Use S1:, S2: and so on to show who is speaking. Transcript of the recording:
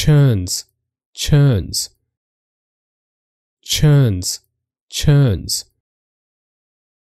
S1: churns, churns, churns, churns.